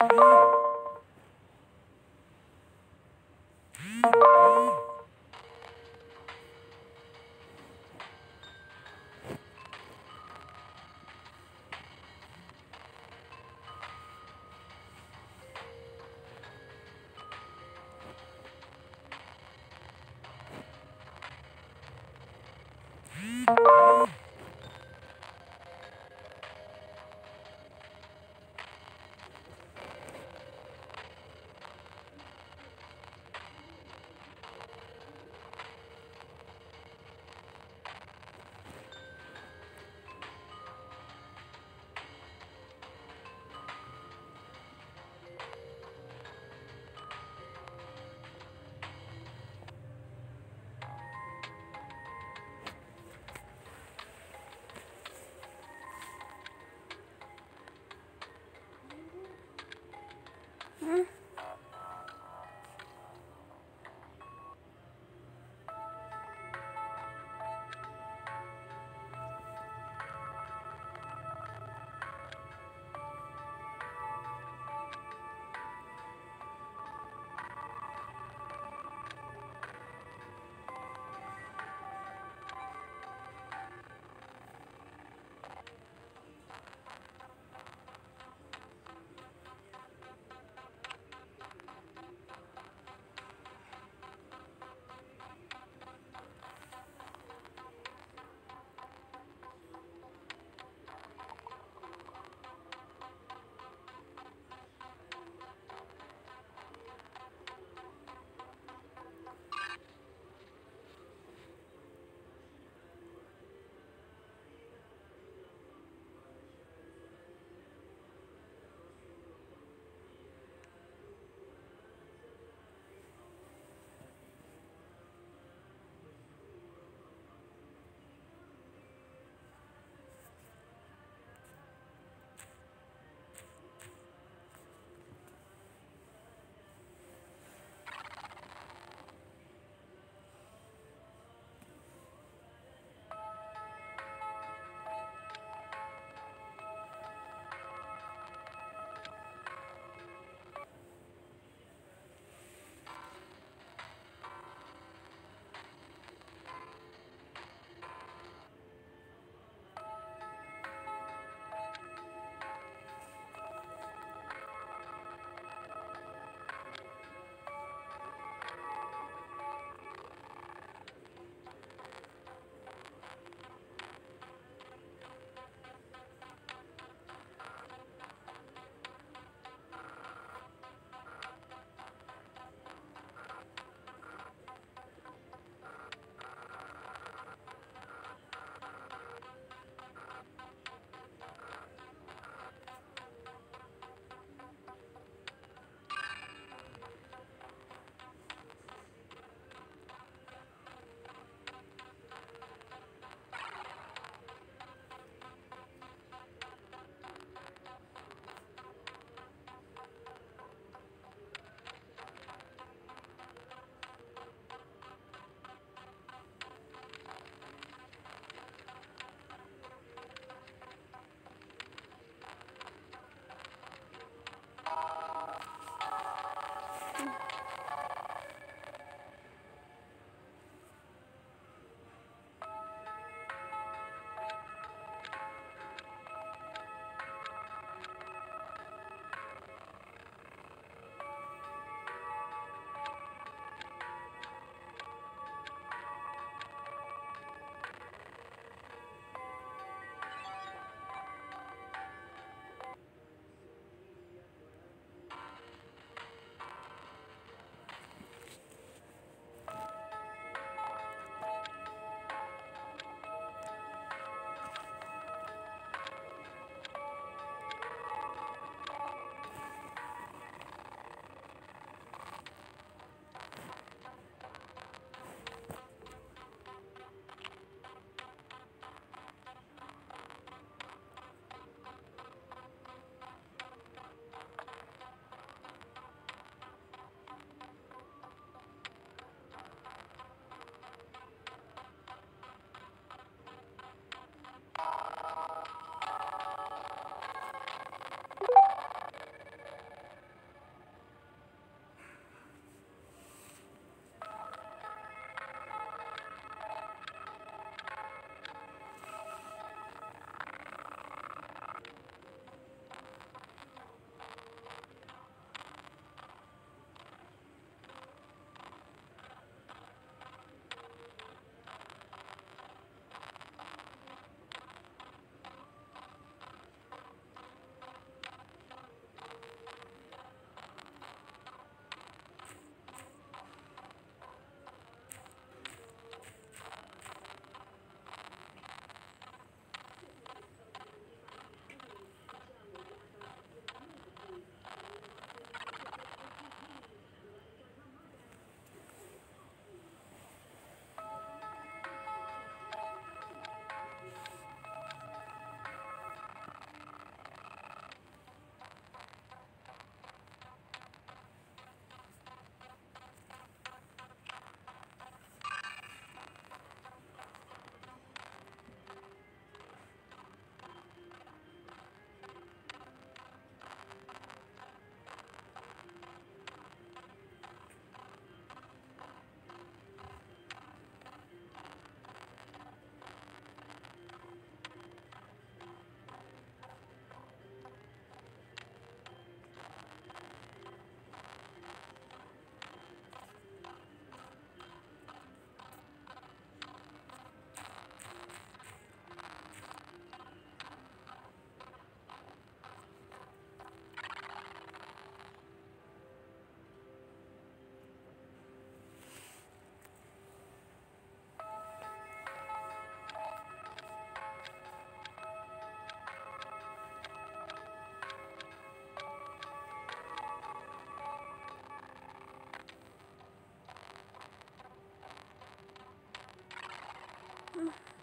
Oh! 嗯。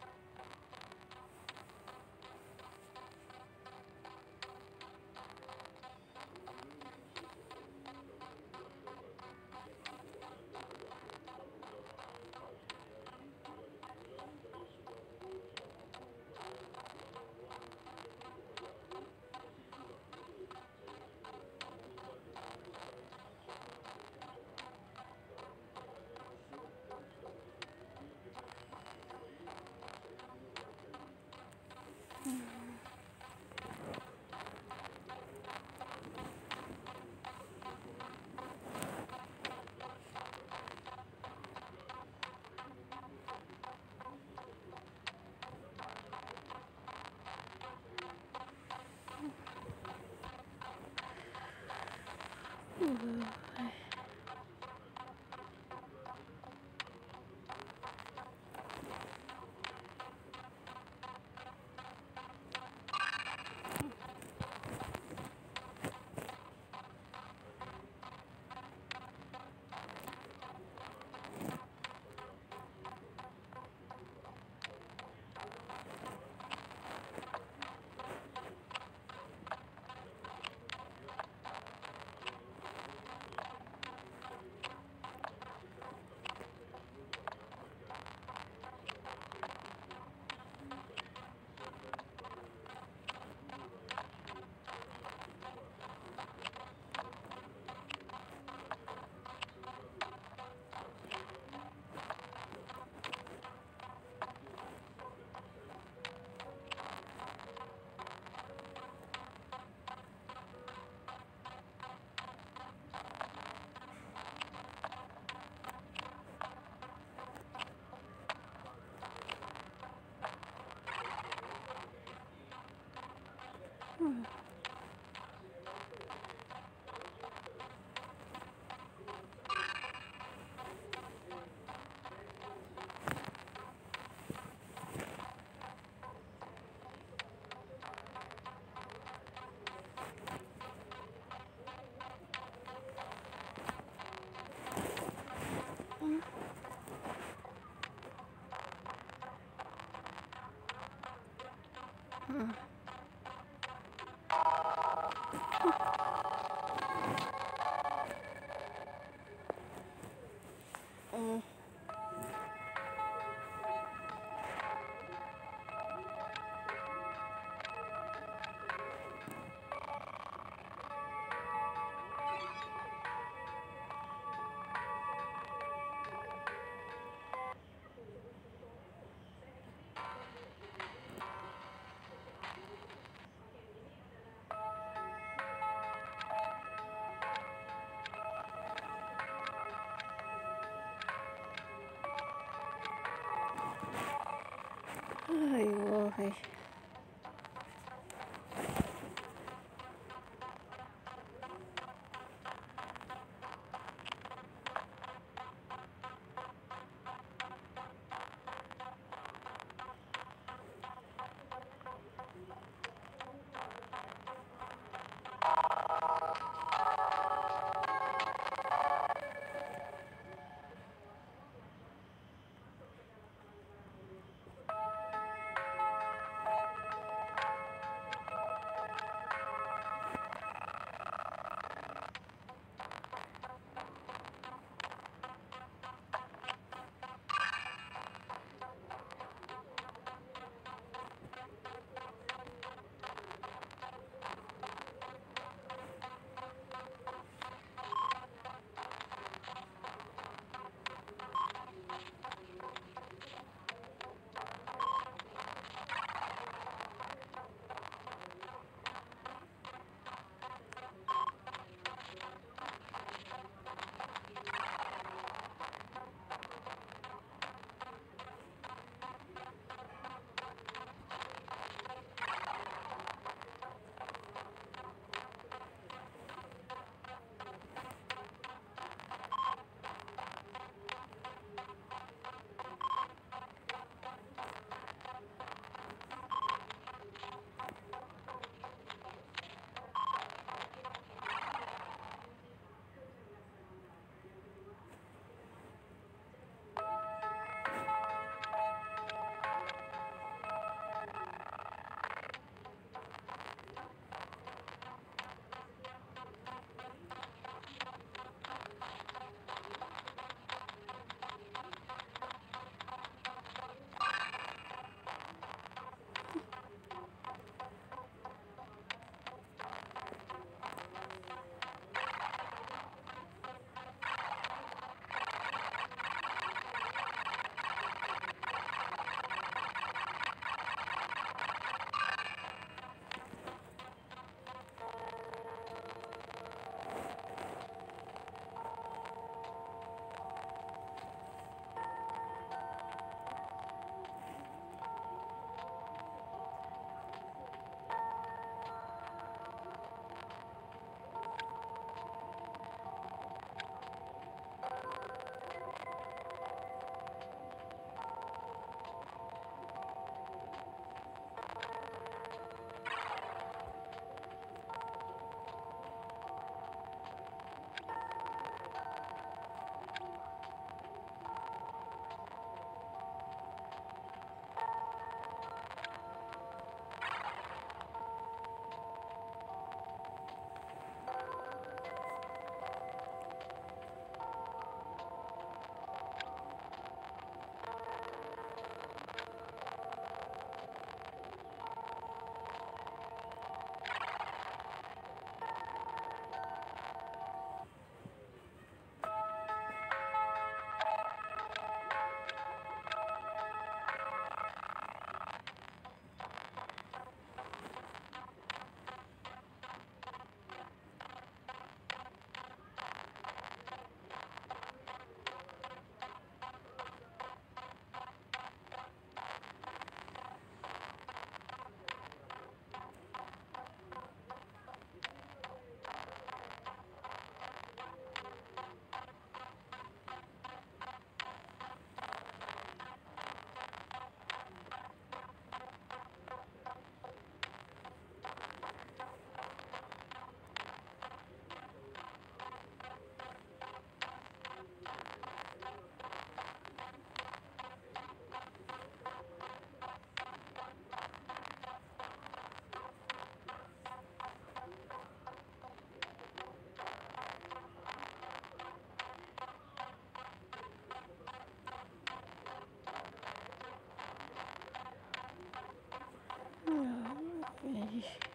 Hello. uh 哎呦嘿！哎 Jeez.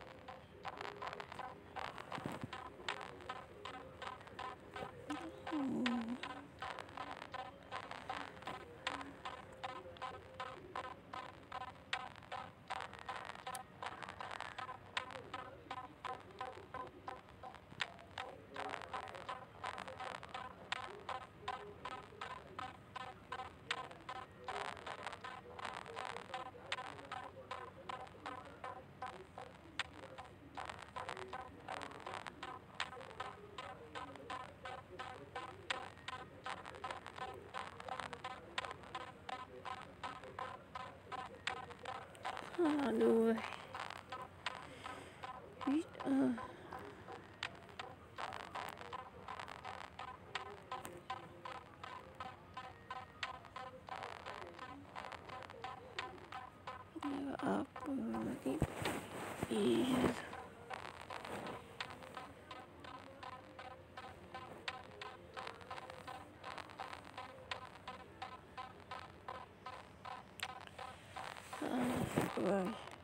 don't 对。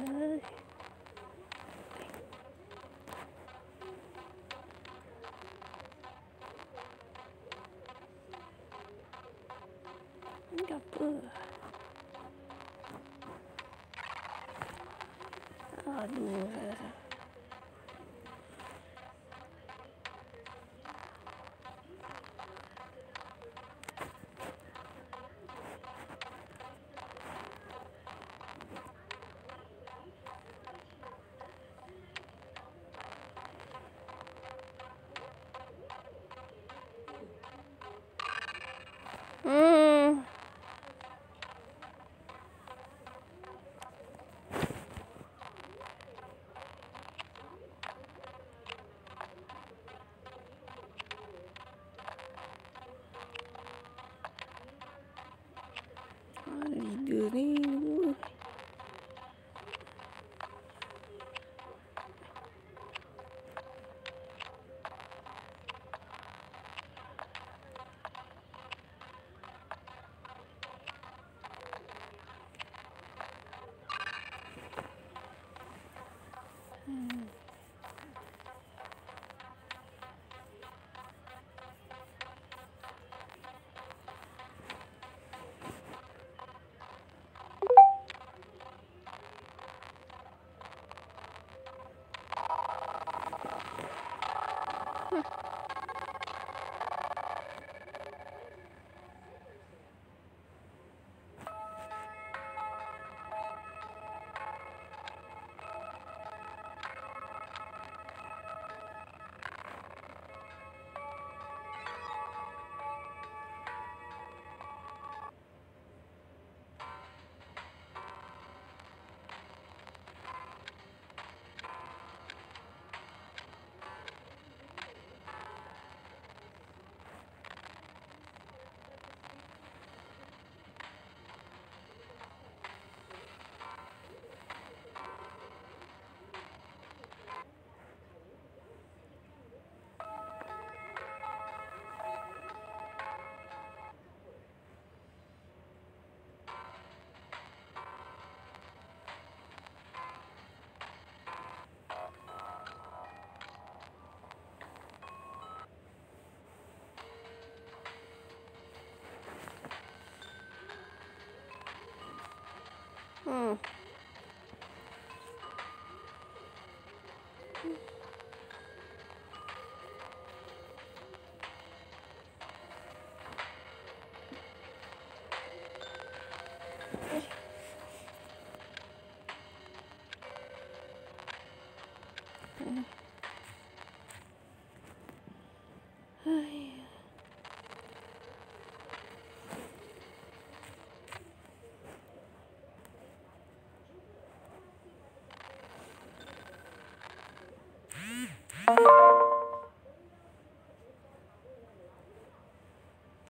Bukan. Ini apa? Aduh. Hmm. Hmm.